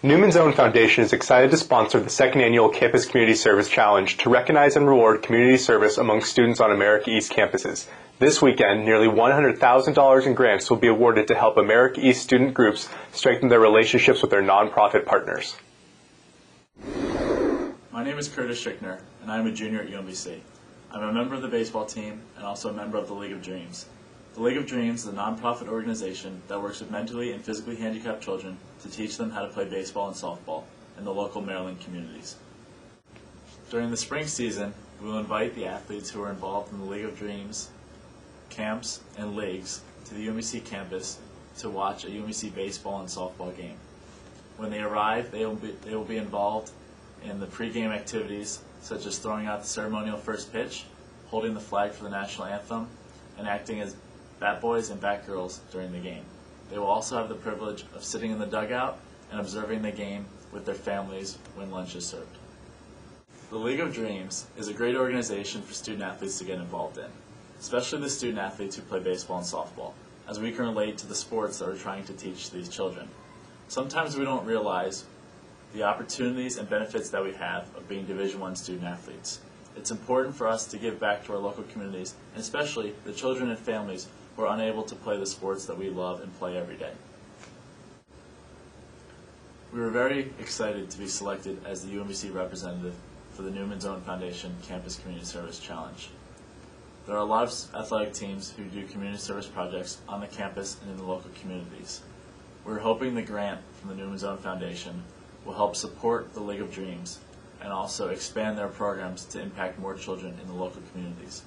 Newman's Own Foundation is excited to sponsor the second annual Campus Community Service Challenge to recognize and reward community service among students on America East campuses. This weekend, nearly $100,000 in grants will be awarded to help America East student groups strengthen their relationships with their nonprofit partners. My name is Curtis Schickner, and I am a junior at UMBC. I'm a member of the baseball team and also a member of the League of Dreams. The League of Dreams is a nonprofit organization that works with mentally and physically handicapped children to teach them how to play baseball and softball in the local Maryland communities. During the spring season, we will invite the athletes who are involved in the League of Dreams camps and leagues to the UMBC campus to watch a UMBC baseball and softball game. When they arrive, they will be, they will be involved in the pregame activities such as throwing out the ceremonial first pitch, holding the flag for the national anthem, and acting as bat boys and bat girls during the game. They will also have the privilege of sitting in the dugout and observing the game with their families when lunch is served. The League of Dreams is a great organization for student athletes to get involved in, especially the student athletes who play baseball and softball, as we can relate to the sports that we're trying to teach these children. Sometimes we don't realize the opportunities and benefits that we have of being Division One student athletes. It's important for us to give back to our local communities, and especially the children and families who are unable to play the sports that we love and play every day. We were very excited to be selected as the UMBC representative for the Newman's Own Foundation Campus Community Service Challenge. There are a lot of athletic teams who do community service projects on the campus and in the local communities. We're hoping the grant from the Newman's Own Foundation will help support the League of Dreams and also expand their programs to impact more children in the local communities.